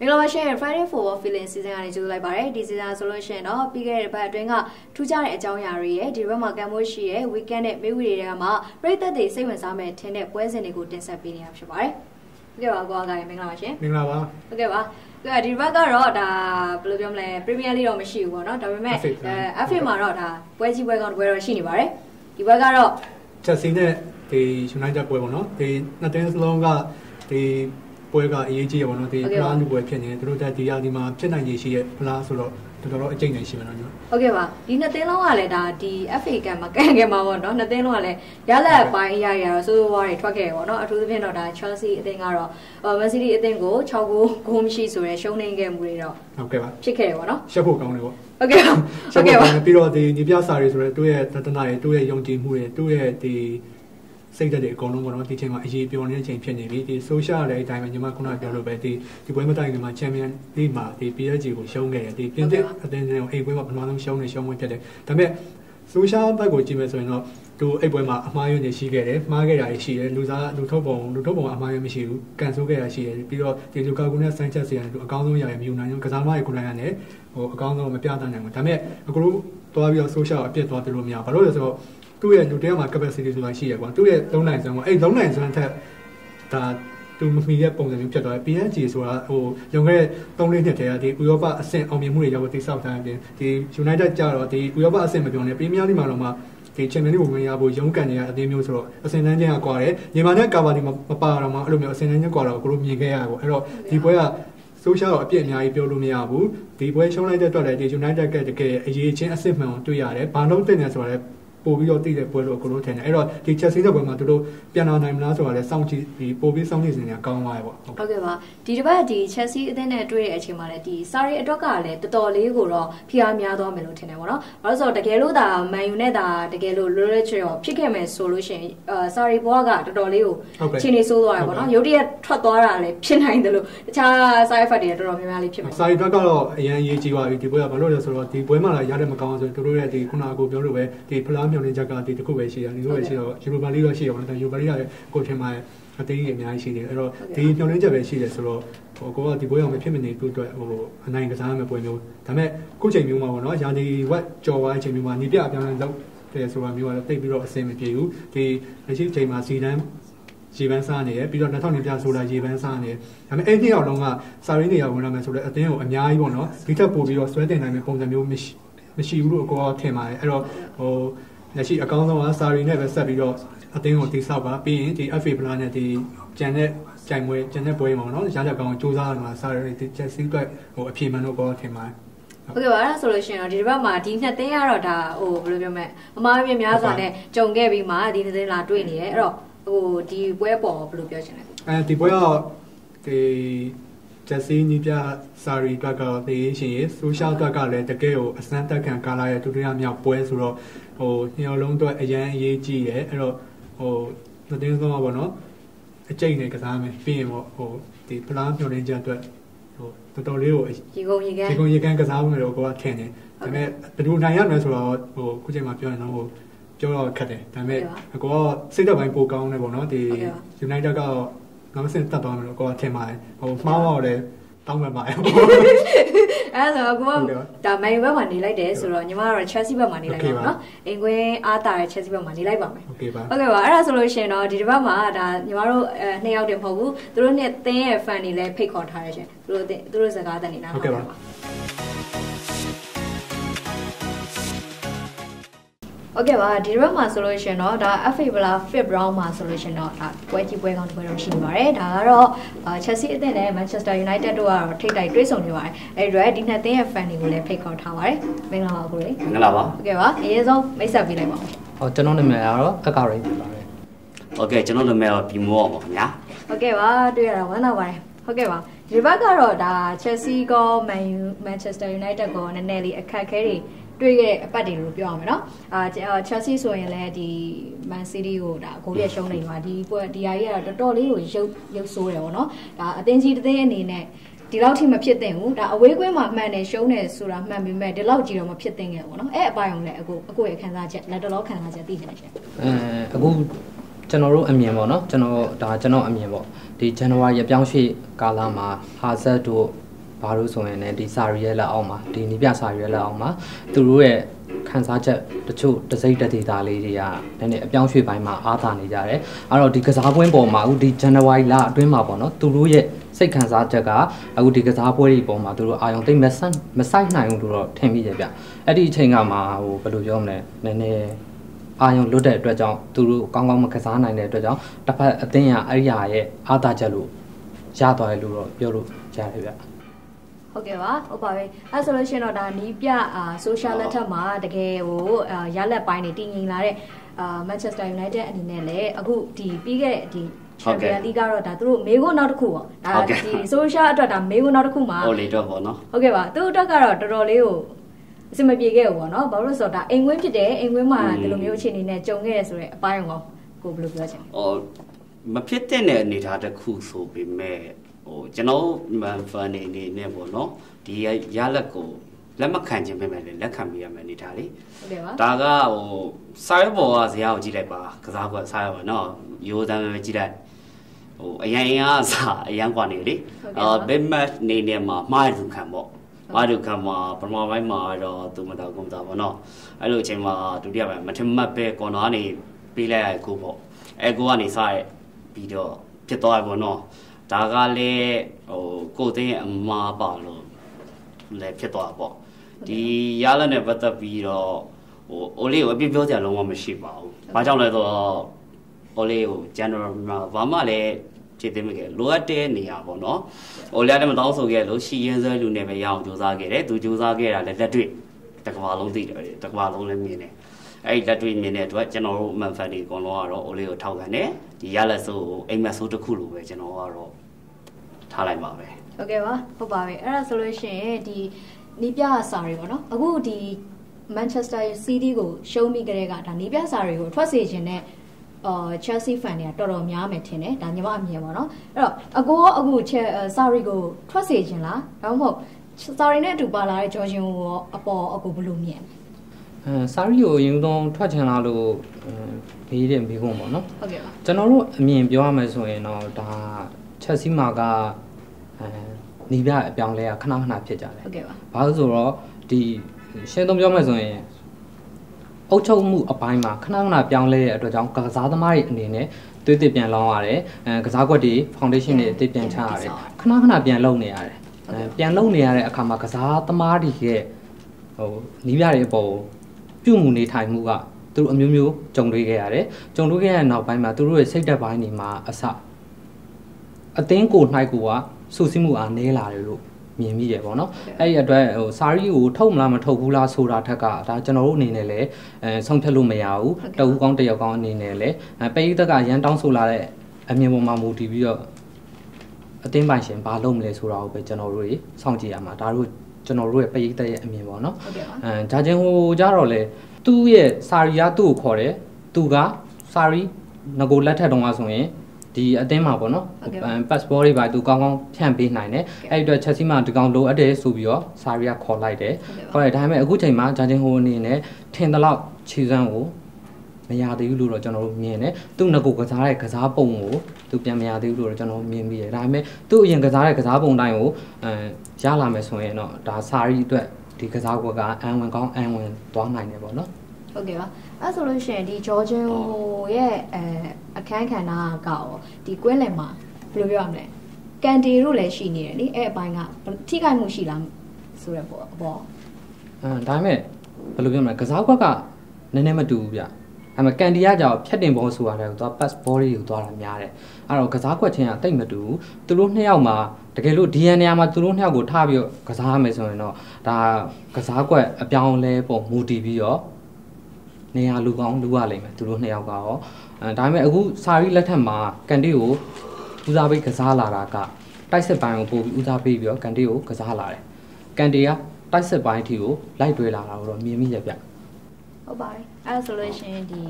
မင်္ဂလာပါရှင် Friday Football Feeling Season ကနေကြိုဆိုလိုက်ပါတယ်ဒီ season ဆိုလို့ရှိရင်တော့ပြီးခဲ့တဲ့ဘက်အတွင်းကထူးခြားတဲ့အကြောင်းအရာတွေရဲ့ဒီဘက်မှာကံမိုးရှိရဲ့ weekend နဲ့မေးဝီတွေကမှပြည်သက်တွေစိတ်ဝင်စားမဲ့ထင်တဲ့ပွဲစဉ်တွေကိုတင်ဆက်ပေးနေတာဖြစ်ပါတယ်ဟုတ်ကဲ့ပါကိုအားကမင်္ဂလာပါရှင်မင်္ဂလာပါဟုတ်ကဲ့ပါကဲဒီဘက်ကတော့ဒါဘယ်လိုပြောမလဲ Premier League တော့မရှိဘူးပေါ့နော်ဒါပေမဲ့ FA အဲ FA မှာတော့ဒါပွဲကြီးပွဲကောင်းတစ်ပွဲတော့ရှိနေပါတယ်ဒီဘက်ကတော့ချက်စီနဲ့ဒီ United ပွဲပေါ့နော်ဒီနှစ်တင်းစလုံးကဒီ ပွဲကအရေးကြီးရပေါ့နော်ဒီဖလားလူပွဲဖြစ်နေတယ်သူတို့တက်ဒီရာဒီမှာဖြစ်နိုင်ရရှိရဲ့ဖလားဆိုတော့တော်တော်အကျိတ်နေရှိမှာနော်ညီမဟုတ်ကဲ့ပါဒီနှစ်သင်းလုံးကလည်းဒါဒီ FA ကမကန်ခဲ့မှာပေါ့နော်နှစ်သင်းလုံးကလည်းရလက်ပိုင်းအရာရာတော့စိုးစိုးဝါးတွေထွက်ခဲ့တယ်ပေါ့နော်အထူးသဖြင့်တော့ဒါ Chelsea အသင်းကတော့ Man City အသင်းကို6ဂိုးဂိုးမရှိဆိုရဲရှုံးနေခဲ့မှုတွေတော့ဟုတ်ကဲ့ပါဖြစ်ခဲ့တယ်ပေါ့နော်ရှက်ဖို့ကောင်းတယ်ပေါ့ဟုတ်ကဲ့ပါဟုတ်ကဲ့ပါပြီးတော့ဒီညီပြစာတွေဆိုတော့သူ့ရဲ့တတနာတွေသူ့ရဲ့ယုံကြည်မှုတွေသူ့ရဲ့ဒီ စိတ်ဓာတ်တွေအကုန်လုံးပေါ့နော်ဒီချိန်မှာအရေးပြောနေတဲ့အချိန်ဖြစ်နေပြီဒီ social လည်းအတိုင်းပဲညီမခုနပြောလို့ပဲဒီဒီပွဲမတိုင်ခင်မှာ champion league မှာဒီ PSG ကိုရှုံးခဲ့တယ်ဒီပြင်သစ်အသင်းတွေကိုအိမ်ပွဲမှာပထမဆုံးရှုံးနေရှုံးဝင်ဖြစ်တယ်ဒါပေမဲ့ social ဘက်ကိုကြည့်မယ်ဆိုရင်တော့သူအဲ့ပွဲမှာအမှားယွင်းနေရှိခဲ့တယ်မှားခဲ့တာရှိတယ်လူစားလူထုတ်ပုံလူထုတ်ပုံအမှားယွင်းမရှိဘူးကန်ဆိုးခဲ့တာရှိတယ်ပြီးတော့ဒီလူကာကူနဲ့ဆန်ချက်စီရတယ်သူအကောင်းဆုံးရရမြူနိုင်ရောကစားမရဲ့ကိုယ်တိုင်ကနေဟိုအကောင်းဆုံးမပြသနိုင်ဘူးဒါပေမဲ့အခုတို့သွားပြီးတော့ social အပြစ်သွားပြလို့မရဘာလို့လဲဆိုတော့ သူ့ရဲ့လူတယောက်မှာ capacity ဆိုတာရှိရကွာသူ့ရဲ့သုံးနိုင်စွမ်းကွာအဲ့သုံးနိုင်စွမ်းထက်ဒါသူမမီတဲ့ပုံစံမျိုးဖြစ်သွားတယ် PSG ဆိုတာဟိုလွန်ခဲ့တဲ့3-4နှစ်တည်းကဒီဥရောပအဆင့်အောင်မြင်မှုတွေရောက်တိစောက်ထားတယ်ဒီ United ကြတော့ဒီဥရောပအဆင့်မပြောနဲ့ Premier League မှာတော့မှဒီ Champions League ကိုဝင်ရဖို့ရုန်းကန်နေရအသင်းမျိုးဆိုတော့အဆင့်တန်းချင်းကကွာတယ်ညီမနဲ့ကာဘာဒီမပါတော့မှအဲ့လိုမျိုးအဆင့်တန်းချင်းကွာတော့ကိုလိုမြင်ခဲ့ရပေါ့အဲ့တော့ဒီပွဲက social တော့အပြည့်အများကြီးပြောလို့မရဘူးဒီပွဲရှုံးလိုက်တဲ့အတွက်လည်းဒီ United ကတကယ်အရေးချင်းအစ်စ်မှန်ကိုတွေ့ရတယ်ဘာလို့တင်နေဆိုတာလဲ ပို့ပြီးတော့တည်တဲ့ပွဲလို့ကိုလိုထင်တယ်အဲ့တော့ဒီ Chelsea တဲ့ပွဲမှာသူတို့ပြန်လာနိုင်မလားဆိုတာလဲစောင့်ကြည့်ပြီးပို့ပြီးစောင့်ကြည့်နေတယ်ကောင်းသွားရပေါ့ဟုတ်ဟုတ်ကဲ့ပါဒီတစ်ပတ်ဒီ Chelsea အသင်းနဲ့တွေ့တဲ့အချိန်မှာလည်းဒီ Sarri အတွက်ကလည်းတော်တော်လေးကိုတော့ဖိအားများသွားမယ်လို့ထင်တယ်ပေါ့နော်။ဘာလို့ဆိုတော့တကယ်လို့ဒါ Man U နဲ့ဒါတကယ်လို့လွယ်လွယ်ချော်ဖြစ်ခဲ့မယ်ဆိုလို့ရှိရင်အာ Sarri ဘွားကတော်တော်လေးကိုဟုတ်ကဲ့ခြေနေဆိုးသွားတယ်ပေါ့နော်။ရုတ်တရက်ထွက်သွားတာလည်းဖြစ်နိုင်တယ်လို့တခြား side effect တွေတော်တော်များများလေးဖြစ်မှာစာရီဘက်ကတော့အရန်ရေးကြီးပါပြီဒီပွဲကဘာလို့လဲဆိုတော့ဒီပွဲမှာလာရတဲ့မကောင်းဆိုသူတို့ရဲ့ဒီခုနကကိုပြောလို့ပဲဒီဖလားမျော်လင့်ချက်ကဒီတစ်ခုပဲရှိတယ်ဒီလိုပဲရှိတော့ယူရိုပါလီတော့ရှိအောင်တယ်ယူရိုပါလီကလည်းကိုထင်မှာအသေးကြီးအများကြီးရှိတယ်အဲ့တော့ဒီမျော်လင့်ချက်ပဲရှိတယ်ဆိုတော့ဟိုကိုကဒီပွဲအောင်မဖြစ်မနေသူ့အတွက်ဟိုအနိုင်ကစားမဲ့ပွဲမျိုးဒါပေမဲ့ခုချိန်မျိုးမှာပေါ့နော်ယာဒီဝက်ကြော်သွားတဲ့ချိန်မျိုးမှာညီပြအပြောင်းလဲလုပ်တယ်ဆိုတာမျိုးကတော့တိတ်ပြီးတော့အဆင်မပြေဘူးဒီလက်ရှိချိန်မှာစီဒန်ရေပန်းစားနေရပြီးတော့2000ပြဆိုတာရေပန်းစားနေဒါပေမဲ့အဲ့ဒီရောက်လုံးကစာရင်းတွေရောက်ဝင်လာမယ်ဆိုတော့အတင်းကိုအများကြီးပေါ့နော်ဒီထက်ပိုပြီးတော့ဆွဲတင်နိုင်မယ့်ပုံစံမျိုးမရှိမရှိဘူးလို့အကောထင်ပါတယ်အဲ့တော့ဟို လက်ရှိအကောင်းဆုံးကစာရီနဲ့ပဲဆက်ပြီးတော့အတင်းကိုတိဆောက်ပါပြီးရင်ဒီ FA ပလာနဲ့ဒီကျန်တဲ့ကြိုင်ပွဲကျန်တဲ့ပွဲမှာနော်ရတဲ့ကောင်ကိုစူးစမ်းရမှာစာရီဒီချက်စီအတွက်ဟိုအပြေမှန်တော့ကောထင်ပါတယ်ဟုတ်ကဲ့ပါအဲ့ဒါဆိုလို့ရှိရင်တော့ဒီတစ်ပတ်မှာဒီနှစ်သင်းကတော့ဒါဟိုဘယ်လိုပြောမလဲအမားပြင်းများစွာနဲ့ကြုံခဲ့ပြီးမှဒီနှစ်သင်းလာတွေ့နေတယ်အဲ့တော့ဟိုဒီပွဲပေါ်ဘယ်လိုပြောချင်လဲအဲဒီပွဲကဒီ ချက်စီညီပြစာရီအတွက်ကသိရှင်ရေဆိုရှယ်အတွက်ကလည်းတကယ်ကိုအစမ်းတက်ခံကာလာရဲ့ဒုတိယမြောက်ပွဲဆိုတော့ဟိုညော်လုံးအတွက်အရန်အရေးကြီးတယ်အဲ့တော့ဟိုသတင်းဆုံးပါဘောနော်အကျိတ်နဲ့ကစားမယ်ပြီးရင်ပေါ့ဟိုဒီဖလားမျော်လင့်ချက်အတွက်ဟိုတော်တော်လေးကိုရေကုန်ရေကန်ဒီကုန်ရေကန်ကစားမယ်လို့ကိုကထင်တယ်ဒါပေမဲ့ဘယ်လိုနိုင်ရမလဲဆိုတော့ဟိုခုချိန်မှာပြောရင်တော့ဟိုပြောတော့ခက်တယ်ဒါပေမဲ့အကောကစိတ်ဓာတ်ပိုင်းပိုကောင်းတယ်ပေါ့နော်ဒီ United ကတော့ ငါမစင်တက်သွားမယ်လို့ကိုကထင်ပါတယ်ဟိုမှားတော့တယ်တောင်းပန်ပါတယ်အဲ့ဆိုကိုကဒါမန်ယူဘက်မှာနေလိုက်တယ်ဆိုတော့ညီမကတော့ Chelsea ဘက်မှာနေလိုက်ပါနော်အင်ကွင်းအားတာရဲ့ Chelsea ဘက်မှာနေလိုက်ပါမယ်ဟုတ်ကဲ့ပါဟုတ်ကဲ့ပါအဲ့ဒါဆိုလို့ရှင်တော့ဒီတစ်ပတ်မှာဒါညီမတို့နှစ်ယောက်တည်းမဟုတ်ဘူးသူတို့နဲ့သင်ရဲ့ fan တွေလည်းဖိတ်ခေါ်ထားရရှင်သူတို့သူတို့စကားတက်နေလားဟုတ်ကဲ့ပါ ဟုတ်ကဲ့ပါဒီရက်မှာဆိုလို့ရှင်တော့ဒါ FA Villa fifth round မှာဆိုလို့ရှင်တော့ဒါပွဲကြီးပွဲကောင်းတစ်ပွဲတော့ရှိနေပါတယ်ဒါကတော့ Chelsea အသင်းနဲ့ Manchester United တို့ကတော့ထိပ်တိုက်တွေ့ဆုံနေပါတယ်အဲဒီတော့ဒီနှစ်သင်းရဲ့ fan တွေကိုလည်းဖိတ်ခေါ်ထားပါတယ်မင်္ဂလာပါကိုလေးမင်္ဂလာပါဟုတ်ကဲ့ပါအရင်ဆုံးမိတ်ဆက်ပေးလိုက်ပါဦးဟုတ်ကျွန်တော်နာမည်ကတော့ကကရိတ်ပါပဲဟုတ်ကဲ့ကျွန်တော်နာမည်တော့ပြီမောပါခင်ဗျာဟုတ်ကဲ့ပါတွေ့ရတာဝမ်းသာပါတယ်ဟုတ်ကဲ့ပါဒီဘက်ကတော့ဒါ Chelsea ကော Man Manchester United ကောနည်းနည်းလေးအခက်အခဲတွေ တွေ့ခဲ့တဲ့အပတ်တွေလို့ပြောရမယ်နော်အာ Chelsea ဆိုရင်လည်းဒီ Man City ကိုဒါဂိုးပြရှုံးနေမှာဒီပွဲဒီဟာကြီးကတော့တော်တော်လေးကိုရုပ်ရုပ်ဆိုးတယ်ပေါ့နော်ဒါအသင်းကြီးတစ်သင်းအနေနဲ့ဒီလောက်ထိမဖြစ်သင့်ဘူးဒါအဝေးကွင်းမှာမှန်တယ်ရှုံးတယ်ဆိုတာမှန်ပေမဲ့ဒီလောက်ကြီးတော့မဖြစ်သင့်ခဲ့ဘူးပေါ့နော်အဲ့အပိုင်းအောင်လည်းအခုအခုရဲ့ခံစားချက်လက်တော်ခံစားချက်သိနေတယ်ရှင်အဲအခုကျွန်တော်တို့အမြင်ပေါ့နော်ကျွန်တော်ဒါကျွန်တော်အမြင်ပေါ့ဒီဇန်နဝါရီအပြောင်းရွှေ့ကာလမှာဟာဇက်တို့ ဘာလို့ဆိုရင်လည်းဒီစာရီရဲ့လက်အောက်မှာဒီနီးပြစာရီရဲ့လက်အောက်မှာသူတို့ရဲ့ခန်းစားချက်တချို့တစိမ့်တဒေတာလေးတွေကနည်းနည်းအပြောင်းရွှေ့ပိုင်းမှာအားသာနေကြတယ်အဲ့တော့ဒီကစားပွဲပေါ်မှာအခုဒီဇန်နဝါရီလအတွင်းမှာပေါ့နော်သူတို့ရဲ့စိတ်ခံစားချက်ကအခုဒီကစားပွဲတွေပေါ်မှာသူတို့အာရုံသိမ့်မဆန့်မဆိုင်နိုင်ဘူးလို့တော့ထင်မိတယ်ဗျအဲ့ဒီအချိန်ကမှဟိုဘယ်လိုပြောမလဲနည်းနည်းအာယုံလွတ်တဲ့အတွက်ကြောင့်သူတို့ကောင်းကောင်းမကစားနိုင်တဲ့အတွက်ကြောင့်တစ်ဖက်အသင်းရအဲ့ဒီဟာရဲ့အားသာချက်လို့ရသွားတယ်လို့တော့ပြောလို့ရတယ်ဗျ ဟုတ်ကဲ့ပါဟုတ်ပါပြီအဲဆိုလို့ရှိရင်တော့ဒါနီးပြအာဆိုရှယ်လက်ထက်မှာတကယ်ဟိုအာရလက်ပိုင်းနေတည်ငြိမ်လာတဲ့အာမန်ချက်စတာယူနိုက်တက်အနေနဲ့လည်းအခုဒီပြီးခဲ့တဲ့ဒီချန်ပီယံလိကတော့ဒါသူတို့မေကိုနောက်တစ်ခုပေါ့ဒါဒီဆိုရှယ်အတွက်ဒါမေကိုနောက်တစ်ခုမှာဟိုလေတော့ပေါ့နော်ဟုတ်ကဲ့ပါသူ့အတွက်ကတော့တော်တော်လေးကိုအဆင်မပြေခဲ့ဘူးပေါ့နော်ဘာလို့လဲဆိုတော့ဒါအိမ်ကွင်းဖြစ်တယ်အိမ်ကွင်းမှာဒီလိုမျိုးအခြေအနေနဲ့ကြုံခဲ့ရဆိုတဲ့အပိုင်းကိုကိုဘယ်လိုပြောချင်လဲဟိုမဖြစ်တဲ့တဲ့အနေထားတစ်ခုဆိုပေမဲ့ ဟိုကျွန်တော်မန်ဖန်နေနေနဲ့ပေါ့နော်ဒီရလက်ကိုလက်မခံခြင်းပဲမဲ့လေလက်ခံပေးရမယ်အနေထားလေ ဟုတ်ကဲ့ပါ ဒါကဟိုစာရွက်ပေါ်ကဇာတ်ကိုကြည့်လိုက်ပါကစားကွက်စာရွက်ပေါ့နော်ရိုးသားပဲကြည့်လိုက်ဟိုအရင်အရင်ကစာအရင်กว่าနေလေအာဘက်မတ်နေနေမှာမှားရူခံပေါ့မှားရူခံမှာပထမပိုင်းမှာတော့သူမတော်ကုန်းတာပေါ့နော်အဲ့လိုအချိန်မှာဒုတိယပိုင်းမထမတ်ပဲကော်နာကနေပေးလိုက်ရကိုပေါ့အဲကိုကနေစရပြီးတော့ဖြစ်သွားပြီပေါ့နော် ဒါကလည်းဟိုကိုသိန်းအမားပါလို့လည်းဖြစ်သွားပေါ့ဒီရလနဲ့ပတ်သက်ပြီးတော့ဟိုအိုလေးကိုအပြစ်ပြောစရာလုံးဝမရှိပါဘူး။ဘာကြောင့်လဲဆိုတော့အိုလေးကို general မှာဘာမှလည်းခြေသိမ်းမခဲ့လိုအပ်တဲ့နေရာပေါ့နော်။အိုလေးကလည်းမတောင်းဆိုခဲ့လို့ရှိရင်ဆွဲလူနဲ့ပဲရအောင်ကြိုးစားခဲ့တယ်။သူကြိုးစားခဲ့တာလည်းလက်တွေ့တစ်ကမ္ဘာလုံးသိတယ်တစ်ကမ္ဘာလုံးလည်းမြင်တယ်။ အဲ့ဒီလက်တွေ့မြင်တဲ့အတွက်ကျွန်တော်တို့ man fan တွေအကုန်လုံးကတော့အိုလေးကိုထောက်ခံတယ်။ဒီရလက်ဆိုးအိမ်မက်ဆိုးတစ်ခုလိုပဲကျွန်တော်ကတော့ထားလိုက်ပါပဲ။ဟုတ်ကဲ့ပါဟုတ်ပါပြီအဲ့ဒါဆိုလို့ရှိရင်ဒီနီးပြစာတွေပေါ့နော်အခုဒီ Manchester City ကိုရှုံးမိကြတဲ့ကဒါနီးပြစာတွေကိုထွက်စေခြင်းနဲ့အာ Chelsea fan တွေကတော်တော်များမယ်ထင်တယ်ဒါညီမအမြင်ပါနော်အဲ့တော့အကိုရောအခု Sarri ကိုထွက်စေခြင်းလားဒါမှမဟုတ် Sarri နဲ့အတူပါလာတဲ့ Georgian ကိုရောအပေါ်အကိုဘယ်လိုမြင်လဲ အဲစာရီကိုအရင်ဆုံးထွက်ချင်လာလို့ဘေးတဲ့ဘေးကုန်ပေါ့နော်ဟုတ်ကဲ့ပါကျွန်တော်တို့အမြင်ပြောရမယ်ဆိုရင်တော့ဒါချက်စီမာကအဲနီးပြအပြောင်းလဲကခဏခဏဖြစ်ကြတယ်ဟုတ်ကဲ့ပါဘာလို့ဆိုတော့ဒီရှင်းသုံးပြောမယ်ဆိုရင်အုပ်ချုပ်မှုအပိုင်းမှာခဏခဏပြောင်းလဲတဲ့အတွက်ကြောင့်ကစားသမားတွေအနေနဲ့သွေးသစ်ပြန်လောင်းရတယ်အဲကစားကွက်တွေ foundation တွေအသစ်ပြန်ချရတယ်ခဏခဏပြန်လုံနေရတယ်အဲပြန်လုံနေရတဲ့အခါမှာကစားသမားတွေရဲ့ဟိုနီးပြတွေအပေါ် ပြုမှုနေထိုင်မှုကသူတို့အမျိုးမျိုးကြုံတွေ့ခဲ့ရတယ်ကြုံတွေ့ခဲ့ရတဲ့နောက်ပိုင်းမှာသူတို့ရဲ့စိတ်သက်ပိုင်းတွေမှာအစအသင်းကိုနှိုက်ကိုကစူးစိမှုအားနည်းလာတယ်လို့မြင်မိရပေါ့နော်အဲ့ဒီအတွက်ဟိုစာရီကိုထုတ်မလားမထုတ်ဘူးလားဆိုတာထက်ကဒါကျွန်တော်တို့အနေနဲ့လည်းအဲဆုံးဖြတ်လို့မရဘူးတအူးကောင်းတယောက်ကောင်းအနေနဲ့လည်းအဲပိတ်သက်ကရန်တောင်းဆိုလာတဲ့အမြင်ပေါ်မှာမူတည်ပြီးတော့အသင်းပိုင်ရှင်ဘာလုပ်မလဲဆိုတာကိုပဲကျွန်တော်တို့တွေစောင့်ကြည့်ရမှာဒါတို့ ကျွန်တော်တို့ရဲ့ပိတ်သက်ရဲ့အမြင်ပေါ့နော်ဟုတ်ကဲ့ပါအဲဂျာချင်းဟိုကြတော့လေသူ့ရဲ့စာရီကသူ့ကိုခေါ်တယ်သူကစာရီငကိုလက်ထက်တုန်းကဆိုရင်ဒီအသင်းမှာပေါ့နော်ဟုတ်ကဲ့ပါအဲ passport တွေပါသူကောင်းကောင်းဖြန့်ပေးနိုင်တယ်အဲ့ဒီအတွက်ချက်စီမှာဒီကောင်လိုအပ်တယ်ဆိုပြီးတော့စာရီကခေါ်လိုက်တယ်ဟုတ်ကဲ့ပါခေါ်တယ်ဒါပေမဲ့အခုချိန်မှာဂျာချင်းဟိုအနေနဲ့ထင်တဲ့လောက်ခြေစမ်းကို မရသေးဘူးလို့တော့ကျွန်တော်တို့မြင်တယ်သူ့ငကိုကစားတဲ့ကစားပုံကိုသူပြန်မရသေးဘူးလို့တော့ကျွန်တော်မြင်ပြီးတယ်ဒါပေမဲ့သူ့အရင်ကစားတဲ့ကစားပုံတိုင်းကိုအဲရလာမယ်ဆိုရင်တော့ဒါစာရီအတွက်ဒီကစားကွက်ကအန်ဝင်ကောင်းအန်ဝင်သွားနိုင်တယ်ပေါ့နော်ဟုတ်ကဲ့ပါအဲ့ဆိုလို့ရှိရင်ဒီ Georgian ဟိုရဲ့အဲအခန်းကဏ္ဍကရောဒီကွင်းလယ်မှာဘယ်လိုပြောရမလဲကန်တီတို့လည်းရှိနေတယ်နိအဲ့အပိုင်းကထိခိုက်မှုရှိလားဆိုရပေါ့ပေါ့အဲဒါပေမဲ့ဘယ်လိုပြောမလဲကစားကွက်ကနည်းနည်းမတူဘူးဗျ အဲမှာကန်ဒီယာကြောင့်ဖြတ်တင်ဘောဆိုရတယ်သူက pass ball တွေကိုသွားတာများတယ်အဲ့တော့ကစားကွက်ချင်းကတိတ်မတူဘူးသူတို့နှစ်ယောက်မှာတကယ်လို့ DNA မှာသူတို့နှစ်ယောက်ကိုထားပြီးတော့ကစားရမယ်ဆိုရင်တော့ဒါကစားကွက်အပြောင်းလဲပုံမူတည်ပြီးတော့နေရာလူကောင်းလူရလိမ့်မယ်သူတို့နှစ်ယောက်ကရောအဲဒါပေမဲ့အခုစာရီလက်ထက်မှာကန်တီကိုဦးစားပေးကစားလာတာကတိုက်စစ်ပိုင်းကိုပို့ပြီးဦးစားပေးပြီးတော့ကန်တီကိုကစားလာတယ်ကန်တီကတိုက်စစ်ပိုင်းအထိကိုလိုက်တွဲလာတာကိုတော့မြင်မိရဗျ ဟုတ်ပါတယ်အဲ့ဆိုလို့ရှိရင်ဒီ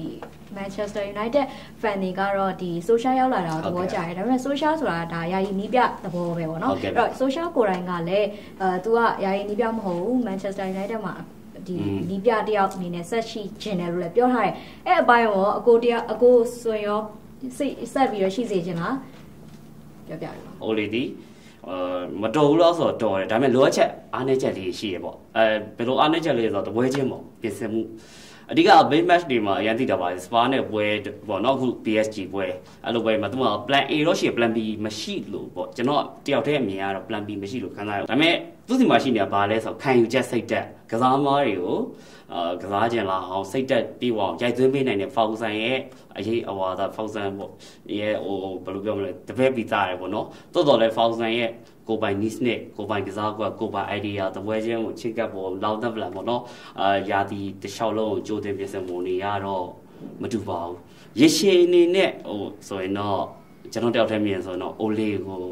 Manchester United fan တွေကတော့ဒီ social ရောက်လာတာကိုသဘောကျတယ်ဒါပေမဲ့ social ဆိုတာဒါယာယီနီးပြသဘောပဲပေါ့နော် ဟုတ်ကဲ့ အဲ့တော့ social ကိုယ်တိုင်ကလည်းအဲ तू ကယာယီနီးပြမဟုတ်ဘူး Manchester United မှာဒီ อืม နီးပြတယောက်အနေနဲ့ဆက်ရှိခြင်းတယ်လို့လည်းပြောထားတယ်အဲ့အပိုင်းရောအကိုတယောက်အကိုဆိုရင်ရောစိတ်ဆက်ပြီးတော့ရှိစေခြင်းလားပြောပြရအောင် ဟိုလေဒီ အာမတော်ဘူးလို့ဆိုတော့တော်တယ်ဒါပေမဲ့လိုအပ်ချက်အားနည်းချက်လေးရှိရပေါ့အဲဘယ်လိုအားနည်းချက်လေးဆိုတော့တပွဲချင်းပေါ့ပြင်ဆင်မှု အဓိက big match တွေမှာအရင်သိတာပါ Spa နဲ့ပွဲပေါ့နော်အခု PSG ပွဲအဲ့လိုပွဲမှာသူက plan A တော့ရှိ plan B မရှိလို့ပေါ့ကျွန်တော်တယောက်တည်းအမြင်ကတော့ plan B မရှိလို့ခံစားရတယ်ဒါပေမဲ့သူ့စီမှာရှိနေတာဘာလဲဆိုတော့ခံယူချက်စိတ်သက်ကစားသမားတွေကိုအာကစားကြင်လာအောင်စိတ်သက်ပြီးအောင်ရိုက်သွင်းပေးနိုင်တဲ့ဖောက်ဆန်ရဲ့အရေးအဝါသာဖောက်ဆန်ပေါ့ရဲ့ဟိုဘယ်လိုပြောမလဲတပည့်ပြီးသားရယ်ပေါ့နော်တိုးတော်လဲဖောက်ဆန်ရဲ့ ကိုပိုင် niche နဲ့ကိုပိုင်ကစားကွက်ကိုပိုင် idea တပွဲချင်းကိုချစ်ကပ်ပေါ်လောင်းတက်ပလန်ပေါ့နော်အာယာတီတလျှောက်လုံးကိုကြိုတင်ပြင်ဆင်မှုနေရတော့မတူပါဘူးရရှိအနေနဲ့ဟိုဆိုရင်တော့ကျွန်တော်တယောက်တည်းမြင်ဆိုရင်တော့အိုလေးကို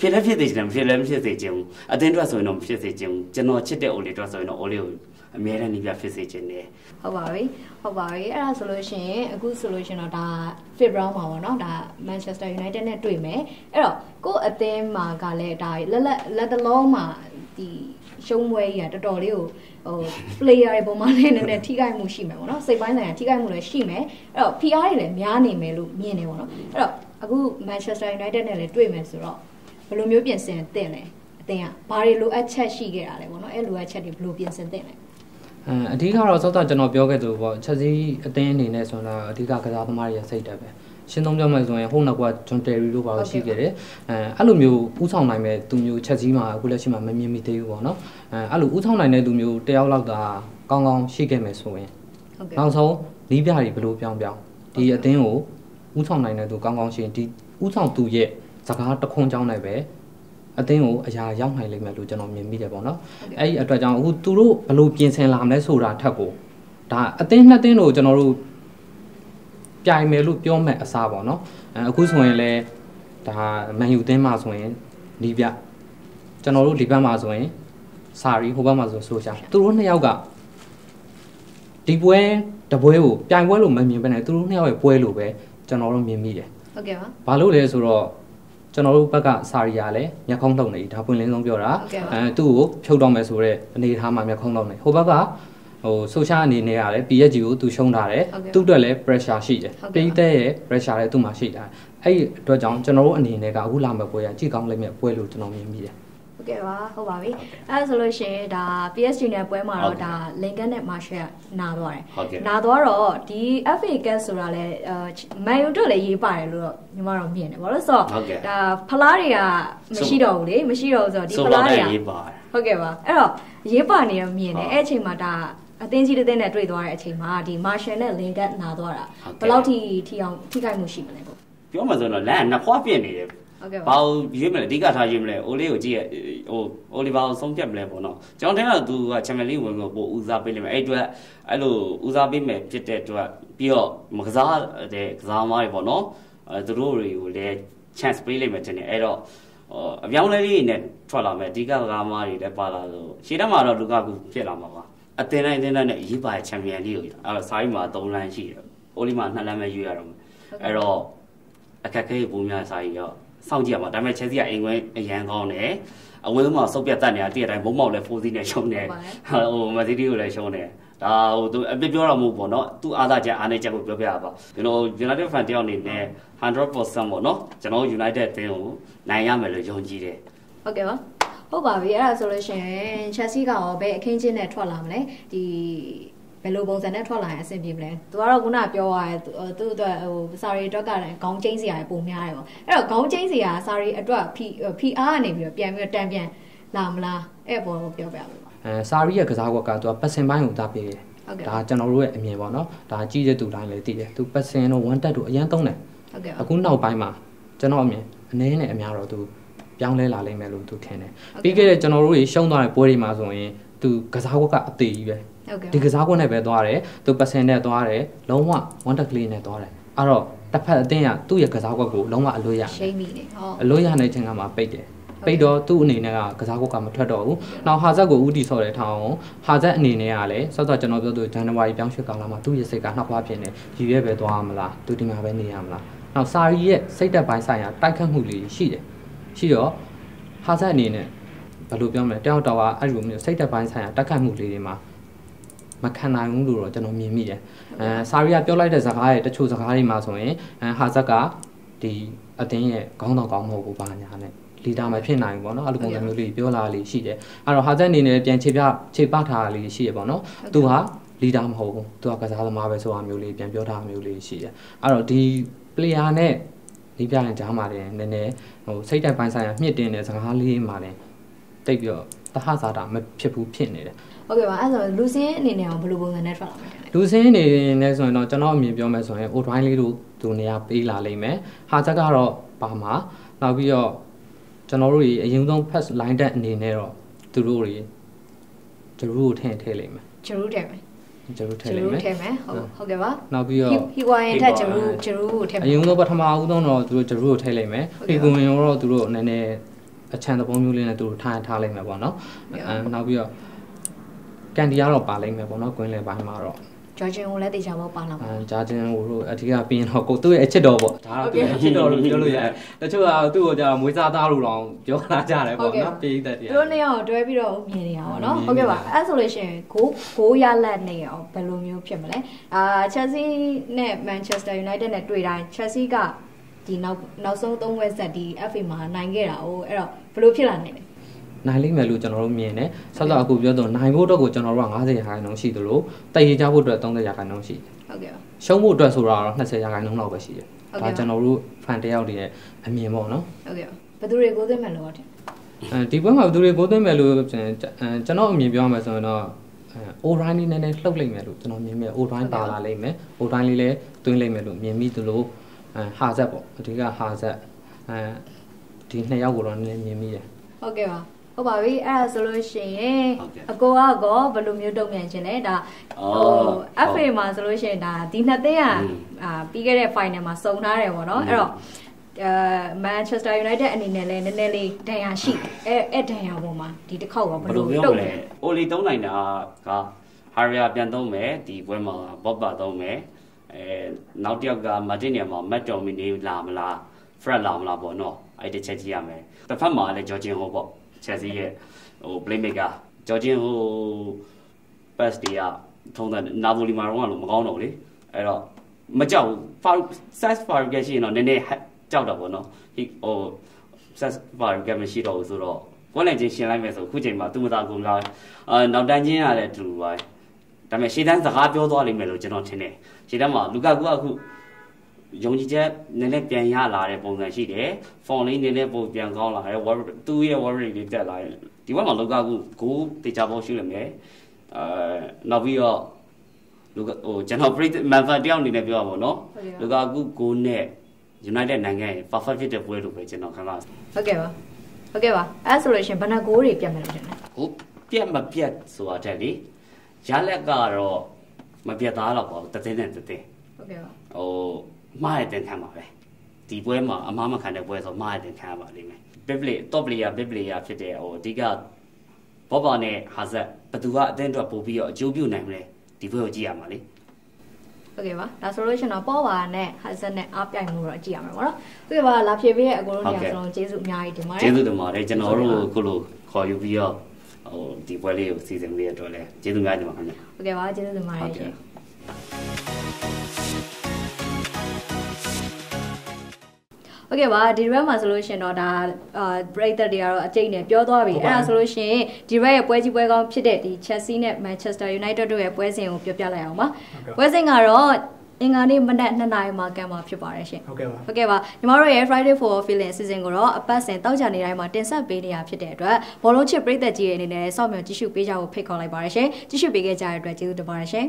ဖြစ်လည်းဖြစ်သေးတယ်ဖြစ်လည်းမဖြစ်သေးချင်ဘူးအတင်းအတွက်ဆိုရင်တော့မဖြစ်သေးချင်ဘူးကျွန်တော်ချစ်တဲ့အိုလေးအတွက်ဆိုရင်တော့အိုလေးကိုအများနဲ့နေပြဖြစ်စေချင်တယ်ဟုတ်ပါပြီဟုတ်ပါပြီအဲ့ဒါဆိုလို့ရှိရင်အခုဆိုလို့ရှိရင်တော့ဒါ fit round မှာပေါ့နော်ဒါ Manchester United နဲ့တွေ့မယ်အဲ့တော့ကို့အသင်းမှာကလည်းဒါလက်လက်လက်တလုံးမှာဒီရှုံးပွဲကြီးကတော်တော်လေးကိုဟို player တွေပုံမှန်လေးနည်းနည်းထိခိုက်မှုရှိမယ်ပေါ့နော်စိတ်ပိုင်းဆိုင်ရာထိခိုက်မှုလည်းရှိမယ်အဲ့တော့ PR တွေလည်းများနေမယ်လို့မြင်နေပေါ့နော်အဲ့တော့အခု Manchester United နဲ့လည်းတွေ့မယ်ဆိုတော့ ဘယ်လိုမျိုးပြင်ဆင်သင့်လဲအသင်းကဘာတွေလိုအပ်ချက်ရှိခဲ့တာလဲပေါ့နော်အဲ့လိုအပ်ချက်တွေဘယ်လိုပြင်ဆင်သင့်လဲအမ်အဓိကတော့စောစောကျွန်တော်ပြောခဲ့သလိုပေါ့ချက်စီအသင်းအနေနဲ့ဆိုတော့အဓိကကစားသမားတွေရဲ့စိတ်တက်ပဲရှင်းသုံးပြောမယ်ဆိုရင်ဟိုနောက်ကဂျွန်တယ်ရီတို့ပါလို့ရှိခဲ့တယ်အဲအဲ့လိုမျိုးဥဆောင်နိုင်မဲ့သူမျိုးချက်စီမှာအခုလက်ရှိမှာမမြင်မိသေးဘူးပေါ့နော်အဲအဲ့လိုဥဆောင်နိုင်တဲ့သူမျိုးတယောက်လောက်သာကောင်းကောင်းရှိခဲ့မယ်ဆိုရင်ဟုတ်ကဲ့နောက်ဆုံးနီးပြတွေဘယ်လိုပြောင်းပြောင်းဒီအသင်းကိုဥဆောင်နိုင်တဲ့သူကောင်းကောင်းရှိရင်ဒီဥဆောင်သူရဲ့ စကားတစ်ခွန်းကြောင်းနဲ့ပဲအသင်းကိုအရာရောက်နိုင်လိမ့်မယ်လို့ကျွန်တော်မြင်မိတယ်ပေါ့နော်အဲ့ဒီအတွက်ကြောင့်အခုသူတို့ဘယ်လိုပြင်ဆင်လာမလဲဆိုတာထက်ကိုဒါအသင်းနှစ်သင်းလို့ကျွန်တော်တို့ပြိုင်မယ်လို့ပြောမယ်အစားပေါ့နော်အဲအခုဆိုရင်လည်းဒါမန်ယူသင်းမှာဆိုရင်ဒီပြကျွန်တော်တို့ဒီဘက်မှာဆိုရင်စာရီဟိုဘက်မှာဆိုဆိုရှာသူတို့နှစ်ယောက်ကဒီပွဲတပွဲကိုပြိုင်ပွဲလို့မမြင်ဘဲနဲ့သူတို့နှစ်ယောက်ရဲ့ပွဲလို့ပဲကျွန်တော်တို့မြင်မိတယ်ဟုတ်ကဲ့ပါဘာလို့လဲဆိုတော့ ကျွန်တော်တို့ဘက်ကစာရီယာလည်းမျက်ခုံးထုတ်နေပြီဒါပွင့်လင်းဆုံးပြောတာဟုတ်ကဲ့ပါအဲသူ့ကိုဖြုတ်တော့မယ်ဆိုတော့အနေထားမှာမျက်ခုံးထုတ်နေဟိုဘက်ကဟိုဆိုရှာအနေနဲ့ကလည်း PSG ကိုသူရှုံးထားတယ်ဟုတ်ကဲ့သူ့အတွက်လည်း pressure ရှိတယ်ဟုတ်ကဲ့ပြည်သက်ရဲ့ pressure လည်းသူ့မှာရှိတာအဲ့ဒီအတွက်ကြောင့်ကျွန်တော်တို့အနေနဲ့ကအခုလာမယ့်ပွဲကကြည့်ကောင်းလိမ့်မယ်ပွဲလို့ကျွန်တော်မြင်မိတယ် ဟုတ်ကဲ့ပါဟုတ်ပါပြီအဲဒါဆိုလို့ရှိရင်ဒါ PSG နဲ့ပွဲမှာဟုတ်တော့ကဲ့ဒါလင်ကန်နဲ့မာရှယ်နာသွားတယ်ဟုတ်ကဲ့နာသွားတော့ဒီ FA Cup ဆိုတာလဲအဲမန်ယူတို့လည်းရေးပါတယ်လို့တော့ညီမတို့မြင်တယ်ဘာလို့လဲဆိုတော့ဟုတ်ကဲ့ဒါဖလားတွေကမရှိတော့ဘူးလေမရှိတော့ဘူးဆိုတော့ဒီဆိုဖတော့လားတွေကရေးပါတယ်ဟုတ်ကဲ့ပါအဲ့တော့ရေးပါနေရမြင်တယ်ဟုတ်အဲ့အချိန်မှာဒါအသင်းကြီးတစ်သင်းနဲ့တွေ့သွားတဲ့အချိန်မှာဒီမာရှယ်နဲ့လင်ကန်နာသွားတာဟုတ်ကဲ့ဘယ်လောက်ထိထိအောင်ထိခိုက်မှုရှိမလဲပေါ့ပြောမှဆိုတော့လမ်းကနှစ်ခွာပြင့်နေတယ် ဟုတ်ကဲ့ပါဘာလို့ရွေးမလဲအဓိကထားရွေးမလဲအိုလေးကိုကြည့်ရဟိုအိုလီဗာကိုဆုံးဖြတ်မလဲပေါ့နော်ကျွန်တော်တင်တော့သူကချန်ပီယံလိဝင်ကိုပို့ဦးစားပေးလိမ့်မယ်အဲ့အတွက်အဲ့လိုဦးစားပေးမယ်ဖြစ်တဲ့အတွက်ပြီးတော့မကစားတဲ့ကစားသမားတွေပေါ့နော်အဲသူတို့တွေကိုလည်း chance ပေးလိမ့်မယ်တင်တယ်အဲ့တော့ဟိုအပြောင်းအလဲလေးနဲ့ထွက်လာမယ်အဓိကကစားသမားတွေလည်းပါလာလို့ရှေ့တက်မှာတော့လူကကူဖြစ်လာမှာပါအသင်းတိုင်းအသင်းတိုင်းနဲ့အရေးပါတဲ့ချန်ပီယံလိကိုအဲ့တော့စာရီမှာ3လမ်းရှိတယ်အိုလီမှာ2လမ်းပဲရွေးရတော့မယ်အဲ့တော့အခက်အခဲပုံများစာရီတော့ စောင့်ကြည့်ရမှာဒါပေမဲ့ Chelsea ကအင်ကွင်းအရန်ကောင်းတယ်အဝင်းမှာစုပ်ပြတ်တတ်နေတာတည့်ရတိုင်းဘုံမောက်လည်း4စီးနဲ့ရှုံးတယ်ဟိုမသီတီကိုလည်းရှုံးတယ်ဒါဟိုသူအပြစ်ပြောတော့မဟုတ်ပေါ့နော်သူအားသာချက်အားနေချက်ကိုပြောပြရပါကျွန်တော် United fan တယောက်အနေနဲ့100%ပေါ့နော်ကျွန်တော် United တင်းကိုနိုင်ရမယ်လို့ယုံကြည်တယ်ဟုတ်ကဲ့ပါဟုတ်ပါပြီအဲ့ဒါဆိုလို့ရှိရင်ချက်စီကရောဘယ်အခင်းချင်းနဲ့ထွက်လာမလဲဒီဘ ယ်လိုပုံစံနဲ့ထွက်လာရင်အဆင်ပြေမလဲသူကတော့ခုနကပြောသွားတယ်သူသူ့အတွက်ဟိုစာရီအတွက်ကလည်းခေါင်းချင်းစရာပုံများတယ်ပေါ့အဲ့တော့ခေါင်းချင်းစရာစာရီအတွက်ဖီဖီအားကနေပြီးတော့ပြန်ပြီးတော့တန်ပြန်လာမလားအဲ့ပေါ်ကိုပြောပြပါမယ်အဲစာရီရဲ့ကစားကွက်ကသူကပတ်စင်ပိုင်းကိုသားပေးတယ်ဟုတ်ကဲ့ဒါကျွန်တော်တို့ရဲ့အမြင်ပေါ့နော်ဒါကြီးတဲ့သူတိုင်းလည်းသိတယ်သူပတ်စင်တော့ one tat တို့အရန်သုံးတယ်ဟုတ်ကဲ့ပါအခုနောက်ပိုင်းမှာကျွန်တော်အမြင်အနည်းနဲ့အများတော့သူပြောင်းလဲလာလိမ့်မယ်လို့သူထင်တယ်ဟုတ်ကဲ့ပြီးခဲ့တဲ့ကျွန်တော်တို့တွေရှုံးသွားတဲ့ပွဲတွေမှာဆိုရင်သူကစားကွက်ကအသေးကြီးပဲဟုတ်ကဲ့ ဒီကစားကွက်နဲ့ပဲသွားတယ်သူပတ်စင်နဲ့သွားတယ်လုံးဝ one tat ကလေးနဲ့သွားတယ်အဲ့တော့တစ်ဖက်အသင်းကသူ့ရဲ့ကစားကွက်ကိုလုံးဝအလွတ်ရရှိမိနေဟောအလွတ်ရနိုင်ခြင်းကမှပိတ်တယ်ပိတ်တော့သူ့အနေနဲ့ကကစားကွက်ကမထွက်တော့ဘူး။နောက်ဟာဇက်ကိုဥတီဆော်တဲ့ထောင်ဟာဇက်အနေနဲ့ကလည်းစောစောကျွန်တော်ပြောသူဇန်နဝါရီပြောင်းရွှေ့ကာလမှာသူ့ရဲ့စိတ်ကနှစ်ခွာဖြစ်နေရည်ရွယ်ပဲသွားမလားသူဒီမှာပဲနေရမလား။နောက်စာရီရဲ့စိတ်သက်ပိုင်းဆိုင်ရာတိုက်ခတ်မှုလေးရှိတယ်။ရှိတော့ဟာဇက်အနေနဲ့ဘယ်လိုပြောမလဲတယောက်တော့ကအဲ့လိုမျိုးစိတ်သက်ပိုင်းဆိုင်ရာတိုက်ခတ်မှုလေးတွေမှာ မခံနိုင်ဘူးလို့တော့ကျွန်တော်မြင်မိတယ်။အဲစာရီကပြောလိုက်တဲ့စကားရဲ့တချို့စကားတွေမှာဆိုရင်အဲဟာဇက်ကဒီအတင်းရဲ့ခေါင်းတော်ကောင်းမဟုတ်ဘူးဘာညာနဲ့လီဒါမဖြစ်နိုင်ဘူးပေါ့နော်အဲ့လိုပုံစံမျိုးလေးပြောလာလေးရှိတယ်အဲ့တော့ဟာဇက်အနေနဲ့ပြန်ခြေပြခြေပထားတာလေးရှိရပေါ့နော်သူဟာလီဒါမဟုတ်ဘူးသူကကစားသမားပဲဆိုတာမျိုးလေးပြန်ပြောထားမျိုးလေးရှိတယ်အဲ့တော့ဒီ player နဲ့ဒီပြရင်ကြားမှာတယ်နည်းနည်းဟိုစိတ်တိုက်ပိုင်းဆိုင်ရာမြင့်တင်တဲ့စကားလေးမှာတယ်တိတ်ပြီးတော့တဟဇာတာမဖြစ်ဘူးဖြစ်နေတယ် ဟုတ်ကဲ့ပါအဲ့ဆိုလူစင်းအနေနဲ့ရောဘယ်လိုပုံစံနဲ့ထွက်လာမှာလဲလူစင်းနေနေဆိုရင်တော့ကျွန်တော်အမြင်ပြောမယ်ဆိုရင် O drive လေးတို့သူနေရာပေးလာလိမ့်မယ်ဟာချက်ကတော့ပါမှာနောက်ပြီးတော့ကျွန်တော်တို့တွေအရင်ဆုံး first line တက်အနေနဲ့တော့သူတို့တွေသူတို့ကိုထည့်ထည့်လိမ့်မယ်ဂျရူးထည့်မယ်သူတို့ထဂျည့်လိမ့်ရူးမယ်ထည့်မယ်ဟုတ်ဟုတ်ကဲ့ပါနောက်ပြီးတော့ဟီဝိုင်ထက်ဂျရူးဂျရူးကိုထည့်အမယ်ရင်ဆုံးပထမဦးဆုံးတော့သူတို့ဂျရူကိုထည့်လိမ့်မယ်ဟုတ်ဖီကဲ့ကွန်ဝင်ရောတော့သူတို့နည်းနည်းအချမ်းသဘောမျိုးလေးနဲ့သူတို့ထားထားလိမ့်မယ်ပေါ့နော်ဟုတ်ကဲ့အဲနောက်ပြီးတော့ ကန်ဒီကတော့ပါလိမ့်မယ်ပေါ့နော်ကွင်းလေပိုင်းမှာတော့ဂျော်ဂျင်ကိုလည်းတေချာပေါက်ပါလာမှာအဲဂျာဂျင်ဟိုတို့အဓိကပြီးရင်တော့ကိုသူ့ရဲ့အချစ်တော်ပေါ့ဒါတော့သူ့ရဲ့အချစ်တော်လို့ပြောလို့ရတယ်တချို့ကသူ့ကိုကြာမွေးစားသားလို့တော့ပြောလာကြတယ်ပေါ့နော်ပြည်သက်တွေသူတို့နှစ်ယောက်ကိုတွဲပြီးတော့မြင်နေရပါတော့မြင်နေဟုတ်ကဲ့ပါပါအဲ့ဆိုလို့ရှိရင်ဂိုးဂိုးရလက်နေအောင်ဘယ်လိုမျိုးဖြစ်မလဲအာ Chelsea နဲ့ Manchester United နဲ့တွေ့တိုင်း Chelsea ကဒီနောက်နောက်ဆုံးသုံးဝက်ဆက်ဒီ FA မှာနိုင်ခဲ့တာ哦အဲ့တော့ဘယ်လိုဖြစ်လာနိုင်လဲ နိုင်လိမ့်မယ်လို့ကျွန်တော်တို့မြင်တယ်ဆက်ဆက်အခုပြောတော့နိုင်ဖို့အတွက်ကိုကျွန်တော်တို့က90ရာခိုင်နှုန်းရှိသလိုတည်ရကြဖို့အတွက်30ရာခိုင်နှုန်းရှိတယ်ဟုတ်ကဲ့ပါရှုံးဖို့အတွက်ဆိုတာတော့20ရာခိုင်နှုန်းလောက်ပဲရှိတယ်ဟုတ်ဒါကဲ့ပါကျွန်တော်တို့ဖန်တယောက်တွေရဲ့အမြင်ပေါ့နော်ဟုတ်ကဲ့ပါဘယ်သူတွေကိုသိမှန်းလို့ထင်အဲဒီပွဲမှာဘယ်သူတွေကိုသိမ်းမယ်လို့အဲကျွန်တော်အမြင်ပြောရမယ်ဆိုရင်တော့အိုတိုင်းလေးနည်းနည်းလှုပ်လိုက်မယ်လို့ကျွန်တော်မြင်မိတယ်အိုတိုင်းပါလာလိမ့်မယ်အိုတိုင်းလေးလည်းတွင်းလိုက်မယ်လို့မြင်မိသလိုအဲဟာဇက်ပေါ့အဓိကဟာဇက်အဲဒီနှစ်ယောက်ကိုတော့နည်းနည်းမြင်မိတယ်ဟုတ်ကဲ့ပါ ဟုတ်ပါပြီအဲ့ဒါဆိုလို့ရှိရင်အကိုကကောဘယ်လိုမျိုးတုံ့ပြန်ခြင်းလဲဒါဟို FA မှာဆိုလို့ရှိရင်ဒါဒီနှစ်သိန်းอ่ะပြီးခဲ့တဲ့ final မှာစုံထားတယ်ပေါ့နော်အဲ့တော့အဲမန်ချက်စတာယူနိုက်တက်အနေနဲ့လည်းနည်းနည်းလေးဒဏ်ရာရှိအဲအဲဒဏ်ရာပေါ်မှာဒီတစ်ခေါက်ရောဘယ်လိုတုံ့ပြန်အိုလီတုံးနိုင်တာကဟာရီယာပြန်သုံးမယ်ဒီပွဲမှာဘော့ပါသုံးမယ်အဲနောက်တစ်ယောက်ကမာတင်နေမှာမတ်တော်မီနေလာမလားဖရက်လာမလားပေါ့နော်အဲ့တစ်ချက်ကြည့်ရမယ်တစ်ဖက်မှာလည်းဂျော်ဂျင်ဟိုပေါ့ ချက်စီရဲ့ဟို playmaker ဂျော်ဂျင်ဟို pass တွေကထုံးတယ်နာဗိုလီမှာတော့လို့မကောင်းတော့ဘူးလေအဲ့တော့မကြောက်ဘူး foul size foul ကရှိရင်တော့နည်းနည်းကြောက်တာပေါ့နော်ဟိဟို size foul ကမရှိတော့ဘူးဆိုတော့ကိုယ်လည်းချင်းရှင်းလိုက်မယ်ဆိုခုချိန်မှာသူမသားကုန်လာအာနောက်တန်းချင်းရတယ်တူပါဒါပေမဲ့ရှေ့တန်းစကားပြောသွားလိမ့်မယ်လို့ကျွန်တော်ထင်တယ်ရှေ့တန်းမှာလူကကူကအခု ယုံကြည်ချက်နည်းနည်းပြန်ရလာတဲ့ပုံစံရှိတယ်။ phone လေးနည်းနည်းပုံပြန်ကောင်းလာတယ်။သူ့ရဲ့ worry လေးတက်လာတယ်။ဒီဘက်မှာလောကကူကိုတေချာပေါ်ရှိလိမ့်မယ်။အဲနောက်ပြီးတော့လူကဟိုကျွန်တော် pre member တယောက်အနေနဲ့ပြောရပါတော့။လူကကူကိုနဲ့ United နိုင်ငံရဲ့ perfect ဖြစ်တဲ့ပွဲလို့ပဲကျွန်တော်ခန့်မှန်းဟုတ်ကဲ့ပါဟုတ်ကဲ့ပါအဲ့ဆိုလို့ရှိရင်ဘယ်နှကိုးတွေပြတ်မယ်လို့ထင်လဲဟိုပြက်မပြက်ဆိုတာတက်လေရလက်ကတော့မပြက်သားတော့ပါဘူးတသိန်းနဲ့တသိန်းဟုတ်ကဲ့ပါဟို မှားရတဲ့ခံပါပဲဒီပွဲမှာအမားမခံတဲ့ပွဲဆိုမှားရတဲ့ခံပါလိမ့်မယ် big play top player big player ဖြစ်တဲ့ဟိုအဓိကဘောဘာနဲ့ဟာဇက်ဘသူကအတင်းအတွက်ပို့ပြီးတော့အကျိုးပြုနိုင်မလဲဒီပွဲကိုကြည့်ရမှာလေဟုတ်ကဲ့ပါဒါဆိုလို့ရှိရင်တော့ပေါ်ပါနဲ့ဟာဇက်နဲ့အားပြိုင်မှုတော့ကြည့်ရမှာပေါ့နော်ဟုတ်ကဲ့ပါလာဖြေပေးရဲ့အကိုတို့နေရာဆိုတော့ကျေးဇူးအများကြီးတင်ပါတယ်ကျေးဇူးတင်ပါတယ်ကျွန်တော်တို့ခုလိုခေါ်ယူပြီးတော့ဟိုဒီပွဲလေးကိုစီစဉ်ပေးရတော့လဲကျေးဇူးများတင်ပါခင်ဗျာဟုတ်ကဲ့ပါကျေးဇူးတင်ပါတယ်ရှင် โอเคပါဒီ red မှာဆိုလို့ရှရင်တော့ဒါအာ breaker တွေကတော့အကျိတ်နဲ့ပြောသွားပြီအဲ့ဒါဆိုလို့ရှရင်ဒီ red ရဲ့ပွဲကြီးပွဲကောင်းဖြစ်တဲ့ဒီ Chelsea နဲ့ Manchester United တို့ရဲ့ပွဲစဉ်ကိုပြောပြလိုက်အောင်ပါပွဲစဉ်ကတော့အင်္ဂါနေ့မနက်2နာရီမှာကံမှာဖြစ်ပါတယ်ရှင် ဟုတ်ကဲ့ပါ ဟုတ်ကဲ့ပါညီမတို့ရဲ့ Friday for Feeling အစီအစဉ်ကိုတော့အပတ်စဉ်တောက်ကြနေတိုင်းမှာတင်ဆက်ပေးနေရဖြစ်တဲ့အတွက်ဘောလုံးချစ်ပရိသတ်ကြီးရဲ့အနေနဲ့စောင့်မျှော်ကြည့်ရှုပေးကြဖို့ဖိတ်ခေါ်လိုက်ပါတယ်ရှင်ကြည့်ရှုပေးခဲ့ကြတဲ့အတွက်ကျေးဇူးတင်ပါတယ်ရှင်